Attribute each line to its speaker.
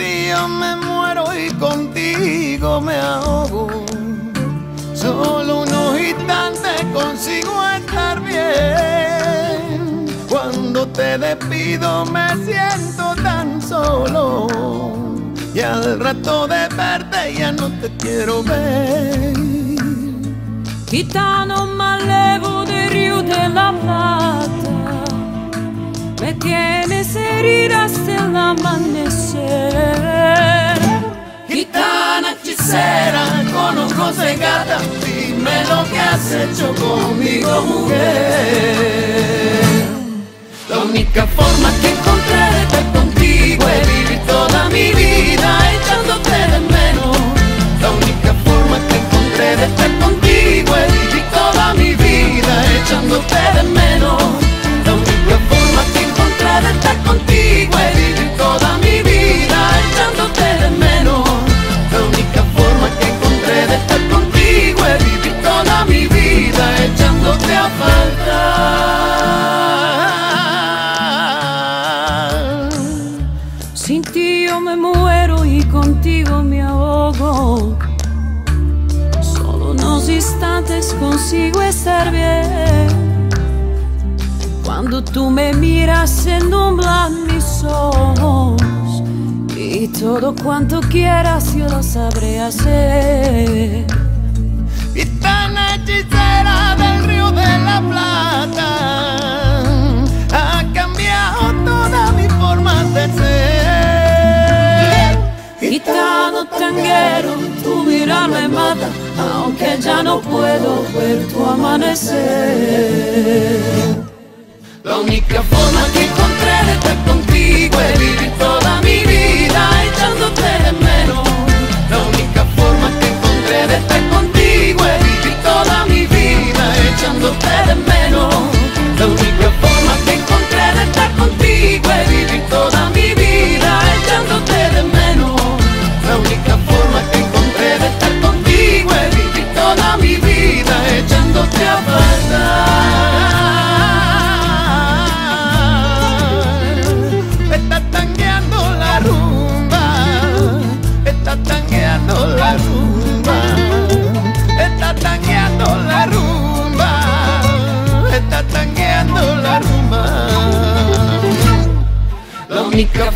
Speaker 1: me muero y contigo me ahogo. Solo unos instantes consigo estar bien. Cuando te despido me siento tan solo. Y al rato de verte ya no te quiero ver.
Speaker 2: Gitano malevo del río de la Plata, me tienes herida hasta el amanecer.
Speaker 1: Gitana hechicera con ojos de gata, dime lo que has hecho conmigo, mujer. La única forma que
Speaker 2: Sin ti yo me muero y contigo me ahogo. Solo unos instantes consigo estar bien. Cuando tú me miras se nublan mis ojos. Y todo cuanto quieras yo lo sabré hacer. Tanguero, tu mirar me mata, aunque ya no puedo ver tu amanecer.
Speaker 1: La única forma que encontré de estar contigo es vivir toda mi vida única